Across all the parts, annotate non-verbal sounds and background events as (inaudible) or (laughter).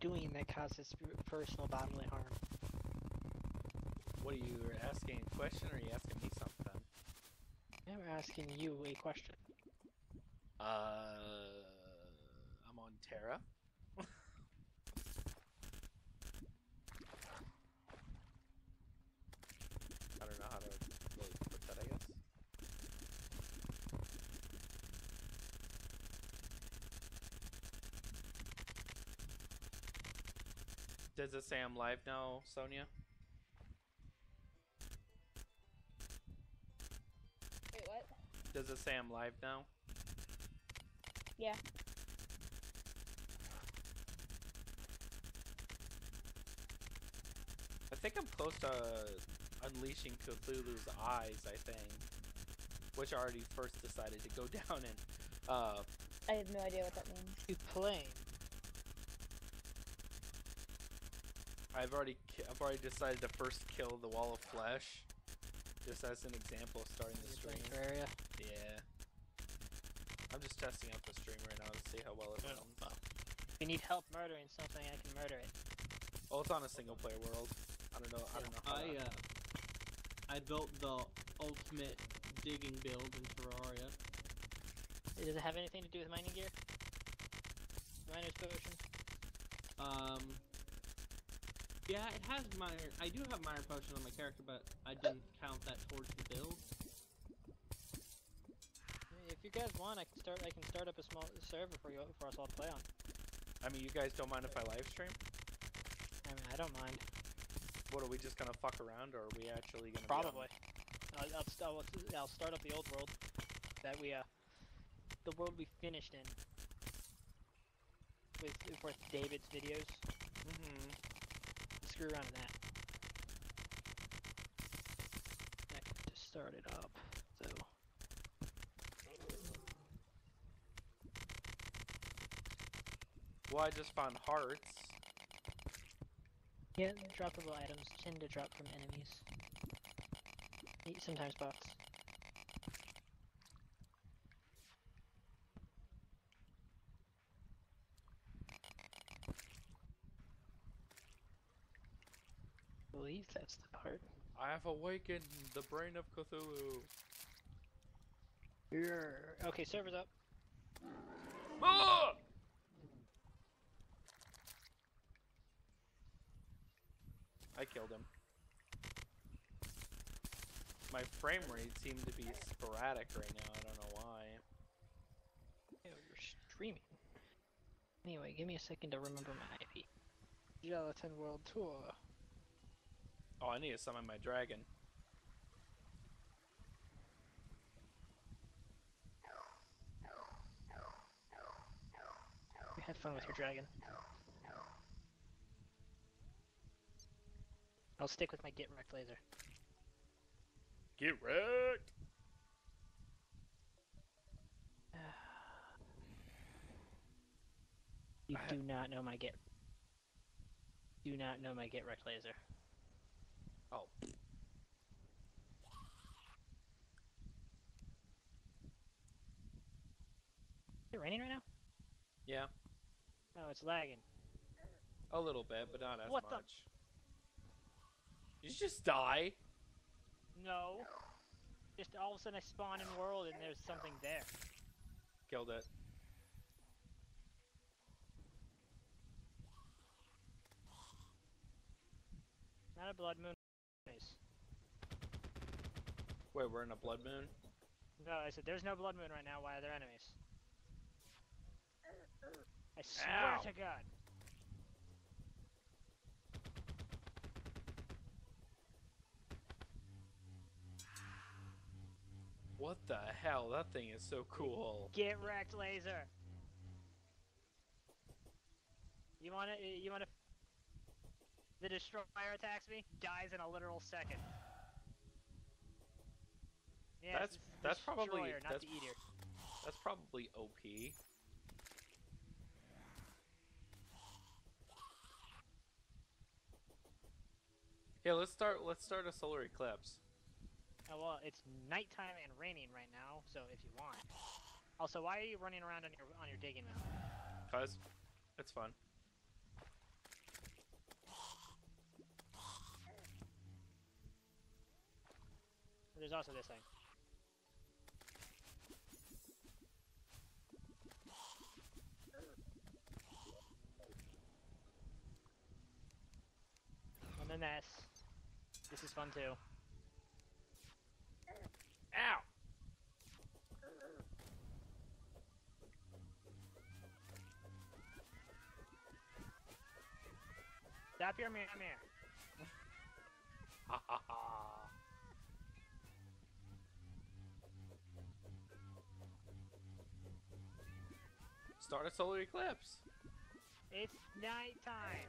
doing that causes personal bodily harm? What are you asking a question or are you asking me something? I'm asking you a question. Uh, I'm on Terra. I don't know how to really put that, I guess. Does it say I'm live now, Sonia? Wait, what? Does it say I'm live now? Yeah. I think I'm close to unleashing Cthulhu's eyes, I think. Which I already first decided to go (laughs) down and uh I have no idea what that means. You playing? I've already I've already decided to first kill the wall of flesh. Just as an example of starting the stream. playing Terraria? Yeah. I'm just testing out the stream right now to see how well it Oh, runs. well. If you need help murdering something, I can murder it. Oh, it's on a single player world. I don't know. I don't know. How I uh, I built the ultimate digging build in Terraria. Does it have anything to do with mining gear? Miner's potion? Um, yeah, it has minor. I do have minor potion on my character, but I didn't count that towards the build. If you guys want, I can start. I can start up a small server for you for us all to play on. I mean, you guys don't mind if I live stream? I mean, I don't mind. What are we just gonna fuck around, or are we actually gonna? be Probably. I'll, I'll, I'll, I'll start up the old world that we uh, the world we finished in with with David's videos. Mhm. Screw around in that. I can just start it up. So Well, I just found hearts. yeah, droppable items tend to drop from enemies. Sometimes bots. I believe that's the part. I have awakened the brain of Cthulhu. Here. Okay, server's up. Ah! I killed him. My frame rate seemed to be sporadic right now. I don't know why. Ew, you're streaming. Anyway, give me a second to remember my IP. Gelatin World Tour. Oh, I need to summon my dragon. Have fun with your dragon. I'll stick with my get wrecked laser. Get wrecked! You do not know my get. Do not know my get wrecked laser. Oh. Is it raining right now? Yeah, Oh, it's lagging. a little bit, but not as What the- much. Did you just die? No. Just all of a sudden I spawn in world and there's something there. Killed it. Not a blood moon. Anyways. Wait, we're in a blood moon? No, I said there's no blood moon right now. Why are there enemies? I swear Ow. to God. What the hell? That thing is so cool. Get wrecked, laser. You wanna? You wanna? The destroyer attacks me, dies in a literal second. Yeah, That's- that's probably- not that's- the eater. That's probably OP. Yeah, let's start. Let's start a solar eclipse. Oh, well, it's nighttime and raining right now, so if you want. Also, why are you running around on your on your digging mountain? Cause it's fun. There's also this thing. This is fun too. Ow! Stop your meow meow. (laughs) Start a solar eclipse. It's nighttime.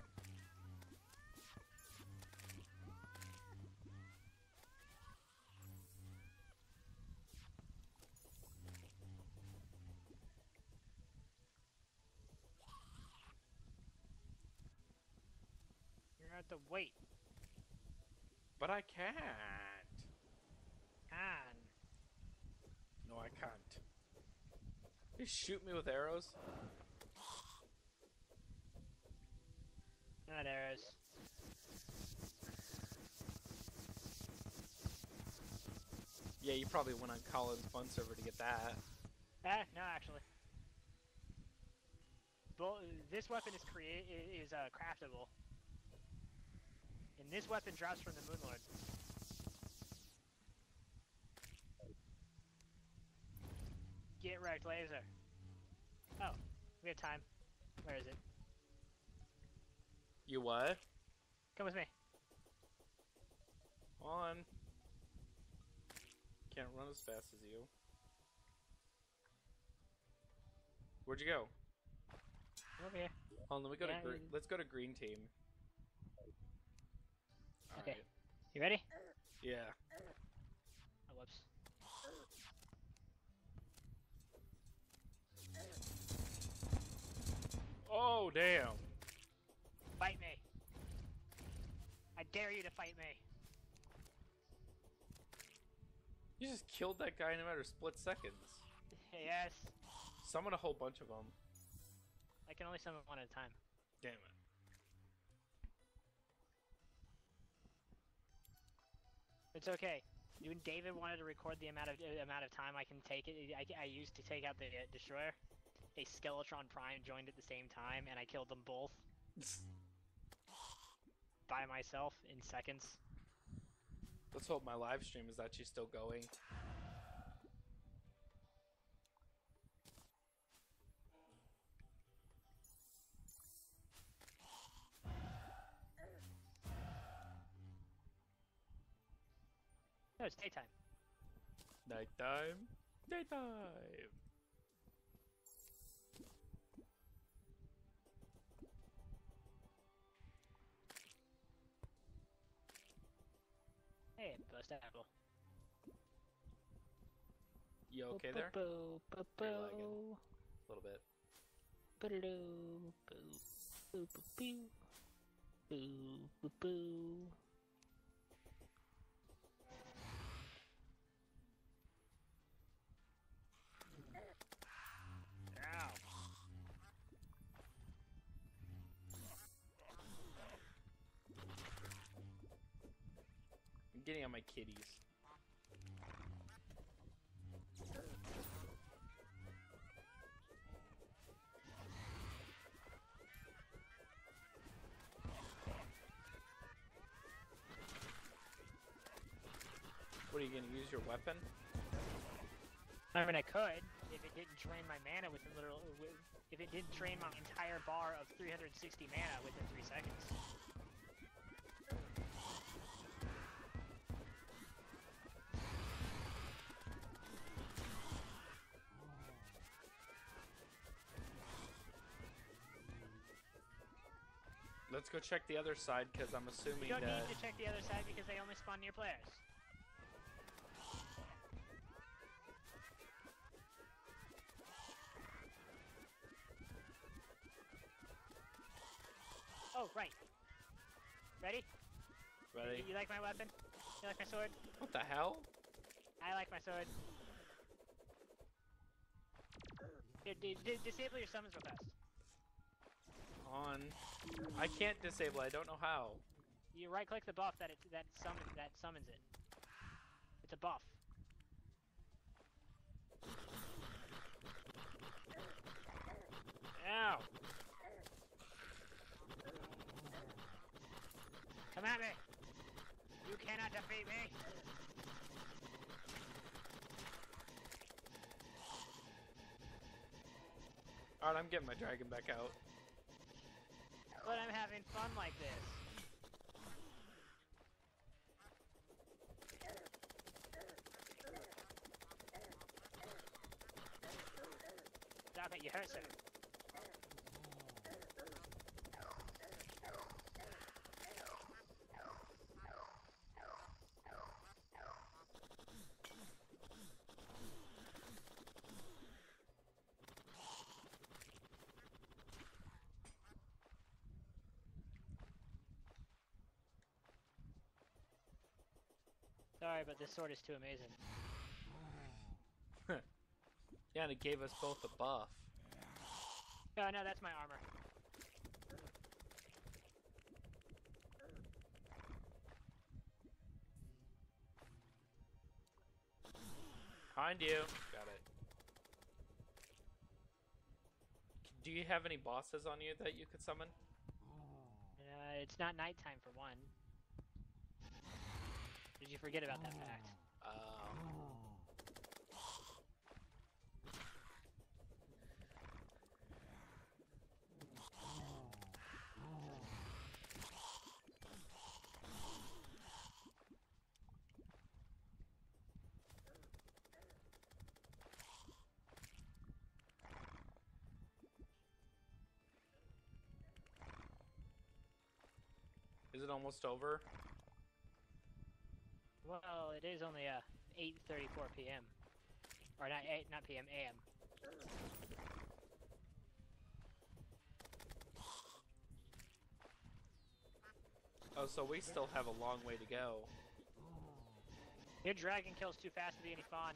You're gonna have to wait. But I can't. On. No, I can't. You shoot me with arrows? Not arrows. Yeah, you probably went on Colin's fun server to get that. Ah, no, actually. This weapon is create is uh, craftable, and this weapon drops from the Moon Lord. Laser. Oh, we have time. Where is it? You what? Come with me. On. Can't run as fast as you. Where'd you go? Come over here. Hold on, let me go Yeah, to gre- you- let's go to green team. Okay. Alright. You ready? Yeah. Oh, whoops. Oh damn. Fight me. I dare you to fight me. You just killed that guy in a matter of split seconds. Yes. Summon a whole bunch of them. I can only summon one at a time. Damn it. It's okay. You and David wanted to record the amount of uh, amount of time I can take it. I, I used to take out the uh, destroyer. A Skeletron Prime joined at the same time, and I killed them both by myself in seconds. Let's hope my live stream is actually still going. No, it's daytime. Nighttime. Daytime. Hey. You okay there? Boo, boo, boo, You're A little bit. Boo, boo, boo, boo. Boo, boo, boo. Getting on my kitties. What are you gonna use your weapon? I mean, I could if it didn't drain my mana within literal. If it didn't drain my entire bar of 360 mana within three seconds. Let's go check the other side because I'm assuming You don't that. need to check the other side because they only spawn near players. Oh, right. Ready? Ready? You like my weapon? You like my sword? What the hell? I like my sword. Here, d- d- disable your summons real fast. On. I can't disable. it. I don't know how. You right click the buff that it that summon that summons it. It's a buff. Ow! Come at me! You cannot defeat me! Alright, I'm getting my dragon back out. But I'm having fun like this. Stop it, you hurt him. Sorry, but this sword is too amazing. (laughs) Yeah, and it gave us both a buff. Oh no, that's my armor. Behind you. Got it. Do you have any bosses on you that you could summon? Uh, it's not nighttime for one. Did you forget about that fact? Um, is it almost over? Well, it is only uh 8:34 p.m. Or not 8, not p.m. a.m. Oh, so we still have a long way to go. Your dragon kills too fast to be any fun.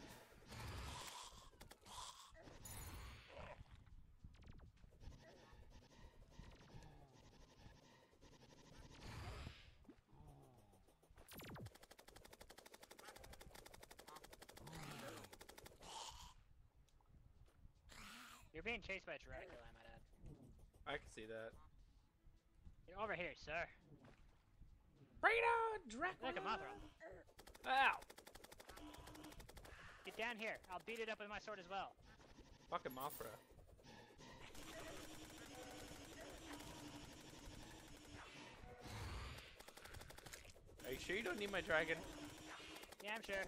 Chased by a Dracula, I might add. I can see that. You're over here, sir. Bring it on, Dracula! Like a Mothra. Ow! Get down here. I'll beat it up with my sword as well. Fucking Mothra. Are you sure you don't need my dragon? Yeah, I'm sure.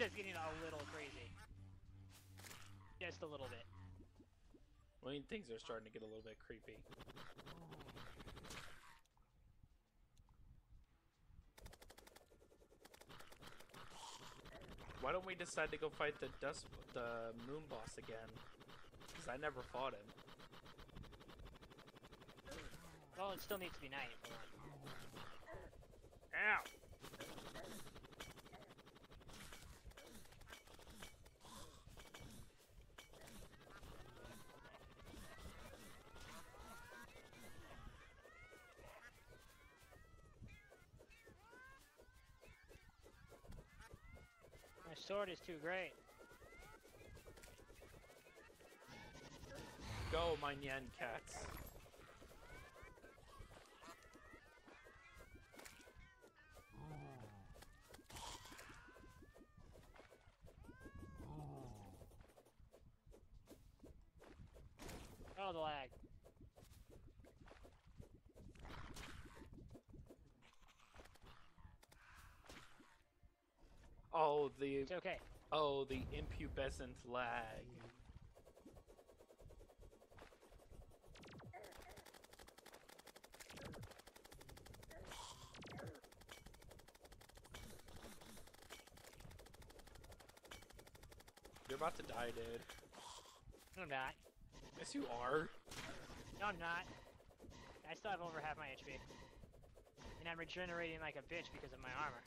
Just getting a little crazy. Just a little bit. I mean, things are starting to get a little bit creepy. Why don't we decide to go fight the dust, the moon boss again? Because I never fought him. Well, it still needs to be night. Hold. Ow! Sword is too great. Go, my Nyan cats. Oh, the lag. Oh, the It's okay. oh the impubescent lag. You're about to die, dude. No, I'm not. Yes, you are. No, I'm not. I still have over half my HP. And I'm regenerating like a bitch because of my armor.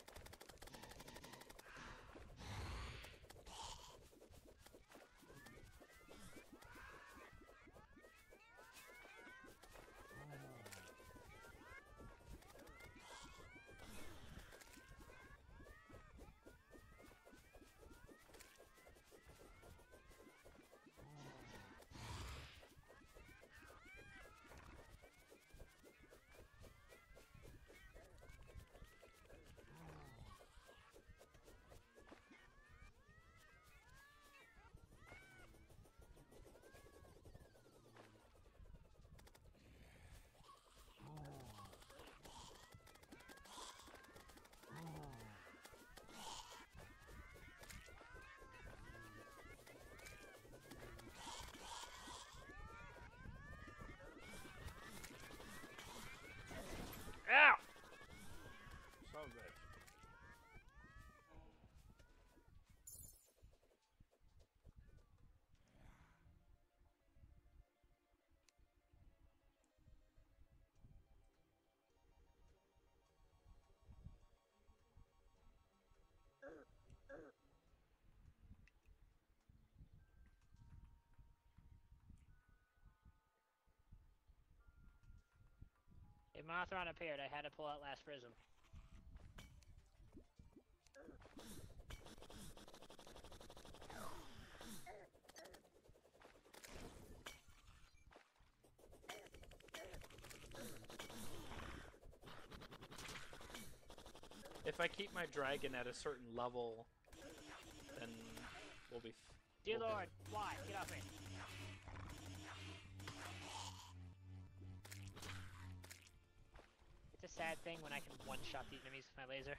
If Mothron appeared, I had to pull out last prism. If I keep my dragon at a certain level, then we'll be. F- Dear we'll be- Lord, why? Get off me. Sad thing when I can one-shot the enemies with my laser.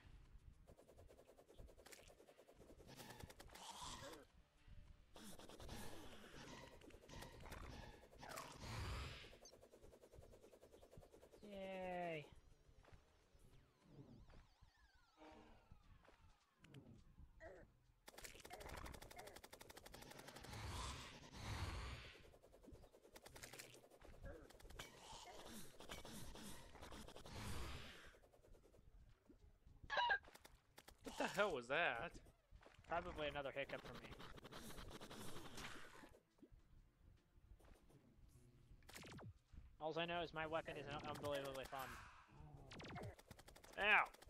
Yay! What the hell was that? Probably another hiccup for me. All I know is my weapon is unbelievably fun. Ow!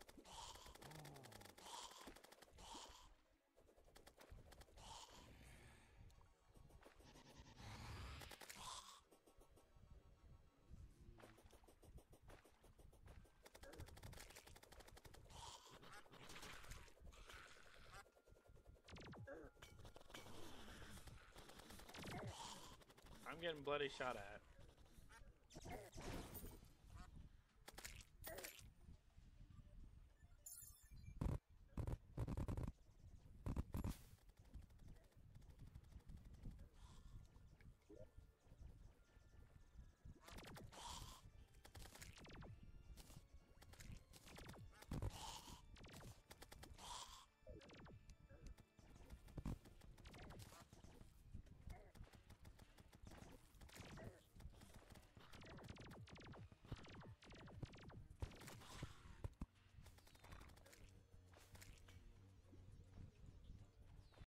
Getting bloody shot at.